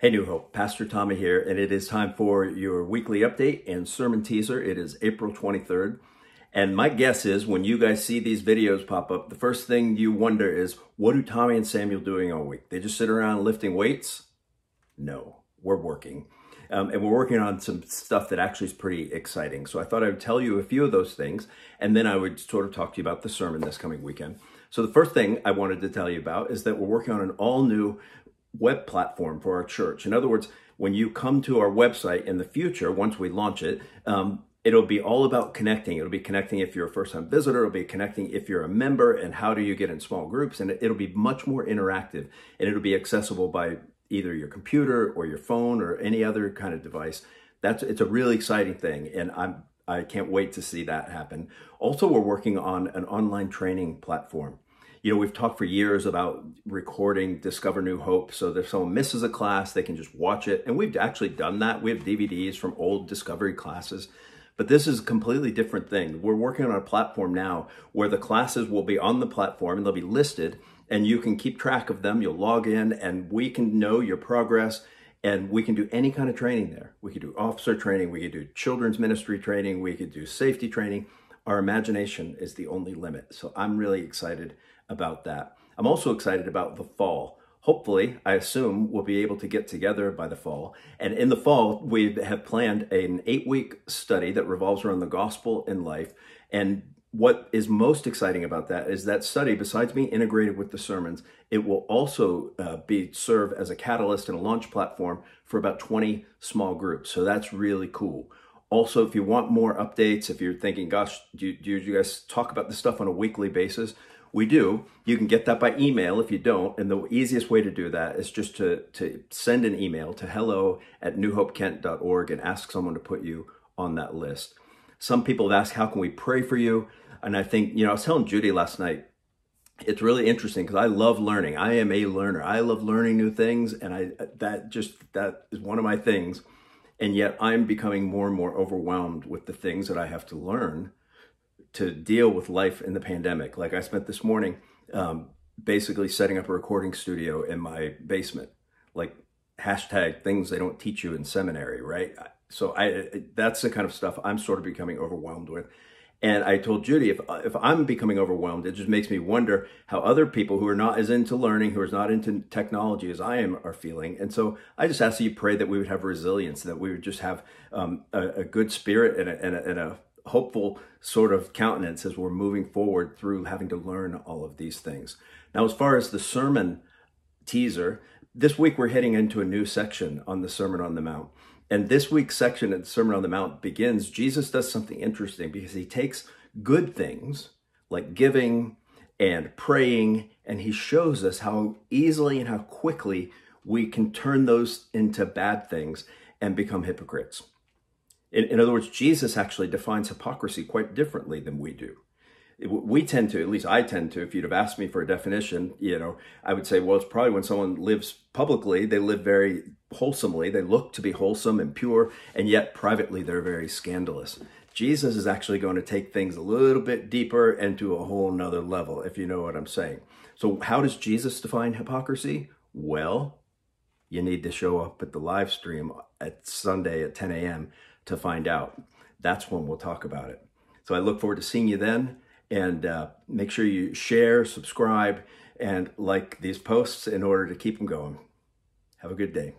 Hey, New Hope, Pastor Tommy here, and it is time for your weekly update and sermon teaser. It is April 23rd. And my guess is when you guys see these videos pop up, the first thing you wonder is, what are Tommy and Samuel doing all week? They just sit around lifting weights? No, we're working. Um, and we're working on some stuff that actually is pretty exciting. So I thought I would tell you a few of those things, and then I would sort of talk to you about the sermon this coming weekend. So the first thing I wanted to tell you about is that we're working on an all new web platform for our church. In other words, when you come to our website in the future, once we launch it, um, it'll be all about connecting. It'll be connecting if you're a first time visitor, it'll be connecting if you're a member, and how do you get in small groups. And it'll be much more interactive and it'll be accessible by either your computer or your phone or any other kind of device. That's it's a really exciting thing, and I'm I can't wait to see that happen. Also, we're working on an online training platform you know, we've talked for years about recording Discover New Hope so if someone misses a class, they can just watch it. And we've actually done that. We have DVDs from old Discovery classes. But this is a completely different thing. We're working on a platform now where the classes will be on the platform and they'll be listed and you can keep track of them. You'll log in and we can know your progress and we can do any kind of training there. We could do officer training, we could do children's ministry training, we could do safety training. Our imagination is the only limit. So I'm really excited about that. I'm also excited about the fall. Hopefully, I assume we'll be able to get together by the fall. And in the fall, we have planned an eight week study that revolves around the gospel in life. And what is most exciting about that is that study, besides being integrated with the sermons, it will also uh, be serve as a catalyst and a launch platform for about 20 small groups. So that's really cool. Also, if you want more updates, if you're thinking, gosh, do, do you guys talk about this stuff on a weekly basis? We do. You can get that by email if you don't. And the easiest way to do that is just to, to send an email to hello at newhopekent.org and ask someone to put you on that list. Some people have asked, how can we pray for you? And I think, you know, I was telling Judy last night, it's really interesting because I love learning. I am a learner. I love learning new things. And I, that just, that is one of my things. And yet I'm becoming more and more overwhelmed with the things that I have to learn to deal with life in the pandemic. Like I spent this morning um, basically setting up a recording studio in my basement, like hashtag things they don't teach you in seminary, right? So I that's the kind of stuff I'm sort of becoming overwhelmed with. And I told Judy, if if I'm becoming overwhelmed, it just makes me wonder how other people who are not as into learning, who are not into technology as I am, are feeling. And so I just ask that you pray that we would have resilience, that we would just have um, a, a, good spirit and a, and a, and a hopeful sort of countenance as we're moving forward through having to learn all of these things. Now, as far as the sermon teaser, this week we're heading into a new section on the Sermon on the Mount. And this week's section of the Sermon on the Mount begins, Jesus does something interesting because he takes good things like giving and praying, and he shows us how easily and how quickly we can turn those into bad things and become hypocrites. In, in other words, Jesus actually defines hypocrisy quite differently than we do we tend to, at least I tend to, if you'd have asked me for a definition, you know, I would say, well, it's probably when someone lives publicly, they live very wholesomely, they look to be wholesome and pure, and yet privately they're very scandalous. Jesus is actually going to take things a little bit deeper and to a whole nother level, if you know what I'm saying. So, how does Jesus define hypocrisy? Well, you need to show up at the live stream at Sunday at 10 a.m to find out. That's when we'll talk about it. So I look forward to seeing you then. And uh, make sure you share, subscribe, and like these posts in order to keep them going. Have a good day.